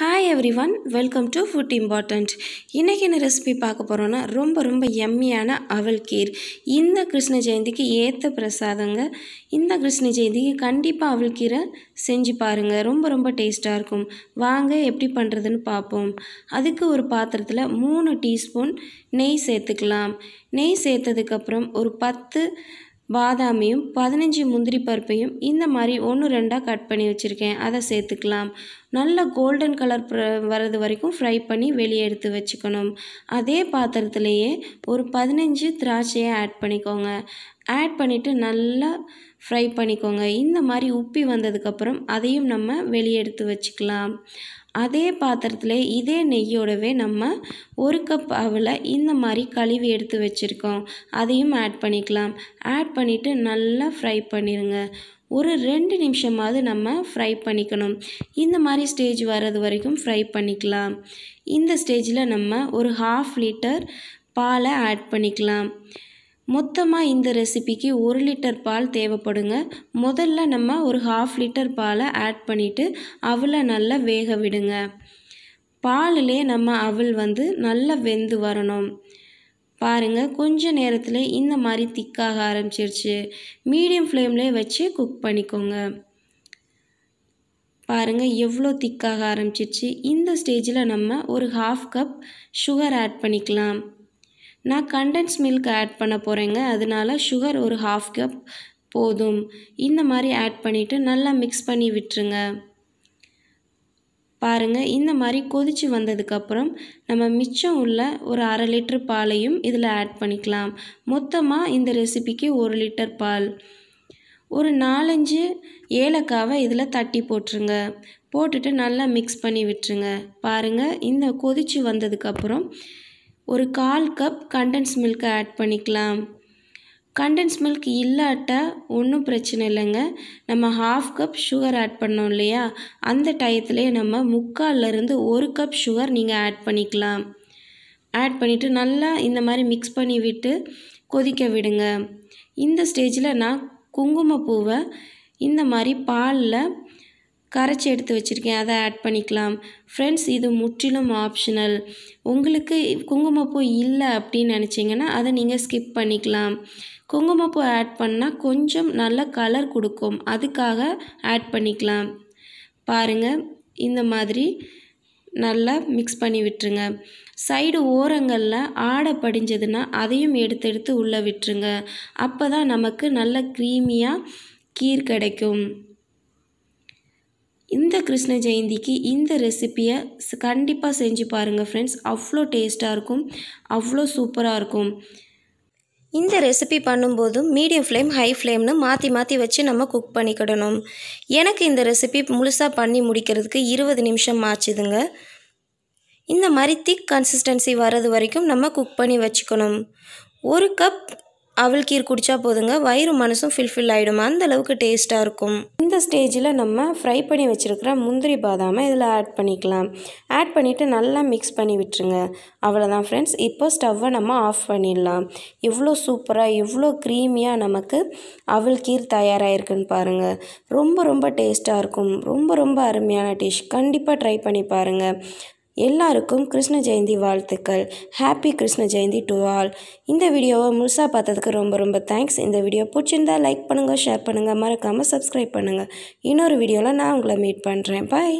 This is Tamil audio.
Hi everyone welcome to food important இன்றைக்கி என்ன ரெசிபி பார்க்க போகிறோன்னா ரொம்ப ரொம்ப எம்மியான அவல் கீர். இந்த கிருஷ்ண ஜெயந்திக்கு ஏற்ற பிரசாதங்க. இந்த கிருஷ்ண ஜெயந்திக்கு கண்டிப்பாக அவல் கீரை செஞ்சு பாருங்கள் ரொம்ப ரொம்ப டேஸ்ட்டாக இருக்கும். வாங்க எப்படி பண்ணுறதுன்னு பார்ப்போம். அதுக்கு ஒரு பாத்திரத்தில் மூணு டீஸ்பூன் நெய் சேர்த்துக்கலாம். நெய் சேர்த்ததுக்கப்புறம் ஒரு பத்து பாதாமியும் பதினஞ்சு முந்திரி பருப்பையும் இந்த மாதிரி ஒன்று ரெண்டாக கட் பண்ணி வச்சுருக்கேன். அதை சேர்த்துக்கலாம். நல்ல கோல்டன் கலர் வர்றது வரைக்கும் ஃப்ரை பண்ணி வெளியே எடுத்து வச்சுக்கணும். அதே பாத்திரத்துலேயே ஒரு பதினஞ்சு திராட்சையை ஆட் பண்ணிக்கோங்க. ஆட் பண்ணிவிட்டு நல்லா ஃப்ரை பண்ணிக்கோங்க. இந்த மாதிரி உப்பி வந்ததுக்கப்புறம் அதையும் நம்ம வெளியே எடுத்து வச்சுக்கலாம். அதே பாத்திரத்தில் இதே நெய்யோடவே நம்ம ஒரு கப் அவலை இந்த மாதிரி கழுவி எடுத்து வச்சுருக்கோம். அதையும் ஆட் பண்ணிக்கலாம். ஆட் பண்ணிவிட்டு நல்லா ஃப்ரை பண்ணிடுங்க ஒரு ரெண்டு நிமிஷமாவது நம்ம ஃப்ரை பண்ணிக்கணும். இந்த மாதிரி ஸ்டேஜ் வர்றது வரைக்கும் ஃப்ரை பண்ணிக்கலாம். இந்த ஸ்டேஜில் நம்ம ஒரு ஹாஃப் லிட்டர் பாலை ஆட் பண்ணிக்கலாம். மொத்தமாக இந்த ரெசிபிக்கு ஒரு லிட்டர் பால் தேவைப்படுங்க. முதல்ல நம்ம ஒரு ஹாஃப் லிட்டர் பாலை ஆட் பண்ணிவிட்டு அவளை நல்லா வேக விடுங்க. பாலிலே நம்ம அவள் வந்து நல்லா வெந்து வரணும். பாருங்கள் கொஞ்ச நேரத்தில் இந்த மாதிரி திக்காக ஆரம்பிச்சிருச்சு. மீடியம் ஃப்ளேம்லேயே வச்சு குக் பண்ணிக்கோங்க. பாருங்கள் எவ்வளோ திக்காக ஆரம்பிச்சிருச்சு. இந்த ஸ்டேஜில் நம்ம ஒரு ஹாஃப் கப் சுகர் ஆட் பண்ணிக்கலாம். நான் கண்டென்ஸ் மில்க் ஆட் பண்ண போகிறேங்க அதனால சுகர் ஒரு ஹாஃப் கப் போதும். இந்த மாதிரி ஆட் பண்ணிவிட்டு நல்லா மிக்ஸ் பண்ணி விட்டுருங்க. பாருங்கள் இந்த மாதிரி கொதித்து வந்ததுக்கப்புறம் நம்ம மிச்சம் உள்ள ஒரு அரை லிட்டர் பாலையும் இதில் ஆட் பண்ணிக்கலாம். மொத்தமாக இந்த ரெசிபிக்கு ஒரு லிட்டர் பால். ஒரு நாலஞ்சு ஏலக்காவை இதில் தட்டி போட்டுருங்க. போட்டுட்டு நல்லா மிக்ஸ் பண்ணி விட்டுருங்க. பாருங்கள் இந்த கொதித்து வந்ததுக்கப்புறம் ஒரு கால் கப் கண்டென்ஸ் மில்கை ஆட் பண்ணிக்கலாம். கண்டென்ஸ் மில்க் இல்லாட்டா ஒன்றும் பிரச்சனை இல்லைங்க. நம்ம ஹாஃப் கப் சுகர் ஆட் பண்ணோம் இல்லையா? அந்த டயத்துலேயே நம்ம முக்கால்லேருந்து ஒரு கப் சுகர் நீங்கள் ஆட் பண்ணிக்கலாம். ஆட் பண்ணிவிட்டு நல்லா இந்த மாதிரி மிக்ஸ் பண்ணி விட்டு கொதிக்க விடுங்க. இந்த ஸ்டேஜில் நான் குங்குமப்பூவை இந்த மாதிரி பாலில் கரைச்சி எடுத்து வச்சுருக்கேன். அதை ஆட் பண்ணிக்கலாம். ஃப்ரெண்ட்ஸ் இது முற்றிலும் ஆப்ஷனல் உங்களுக்கு குங்குமப்பூ இல்லை அப்படின்னு நினச்சிங்கன்னா அதை நீங்கள் ஸ்கிப் பண்ணிக்கலாம். குங்குமப்பூ ஆட் பண்ணால் கொஞ்சம் நல்ல கலர் கொடுக்கும். அதுக்காக ஆட் பண்ணிக்கலாம். பாருங்கள் இந்த மாதிரி நல்லா மிக்ஸ் பண்ணி விட்டுருங்க. சைடு ஓரங்களில் ஆடை படிஞ்சதுன்னா அதையும் எடுத்து எடுத்து உள்ளே விட்டுருங்க. அப்போ தான் நமக்கு நல்ல க்ரீமியாக கீர் கிடைக்கும். இந்த கிருஷ்ண ஜெயந்திக்கு இந்த ரெசிப்பியை கண்டிப்பாக செஞ்சு பாருங்கள் ஃப்ரெண்ட்ஸ் அவ்வளோ டேஸ்ட்டாக இருக்கும். அவ்வளோ சூப்பராக இருக்கும். இந்த ரெசிபி பண்ணும்போதும் மீடியம் ஃப்ளேம் ஹை ஃப்ளேம்னு மாற்றி மாற்றி வச்சு நம்ம குக் பண்ணிக்கிடணும். எனக்கு இந்த ரெசிபி முழுசாக பண்ணி முடிக்கிறதுக்கு இருபது நிமிஷம் ஆச்சுதுங்க. இந்த மாதிரி திக் கன்சிஸ்டன்சி வர்றது வரைக்கும் நம்ம குக் பண்ணி வச்சுக்கணும். ஒரு கப் அவள் கீர் குடித்தா போதுங்க. வயிறு மனசும் ஃபில்ஃபில் ஆகிடும் அந்த அளவுக்கு டேஸ்ட்டாக இருக்கும். இந்த ஸ்டேஜில் நம்ம ஃப்ரை பண்ணி வச்சுருக்கிற முந்திரி பாதாமை இதில் ஆட் பண்ணிக்கலாம். ஆட் பண்ணிவிட்டு நல்லா மிக்ஸ் பண்ணி விட்டுருங்க. அவ்வளோதான் ஃப்ரெண்ட்ஸ் இப்போ ஸ்டவ்வை நம்ம ஆஃப் பண்ணிடலாம். எவ்வளோ சூப்பராக எவ்வளோ க்ரீமியாக நமக்கு அவள் கீர் தயாராகிருக்குன்னு பாருங்கள் ரொம்ப ரொம்ப டேஸ்ட்டாக இருக்கும். ரொம்ப ரொம்ப அருமையான டிஷ் கண்டிப்பாக ட்ரை பண்ணி பாருங்கள் எல்லாருக்கும் கிருஷ்ண ஜெயந்தி வாழ்த்துக்கள். Happy Krishna Jayanti to all இந்த வீடியோவை முழுசாக பார்த்ததுக்கு ரொம்ப ரொம்ப தேங்க்ஸ் இந்த வீடியோ பிடிச்சிருந்தா லைக் பண்ணுங்கள் ஷேர் பண்ணுங்கள் மறக்காமல் சப்ஸ்கிரைப் பண்ணுங்கள் இன்னொரு வீடியோவில் நான் உங்களை மீட் பண்ணுறேன் பாய்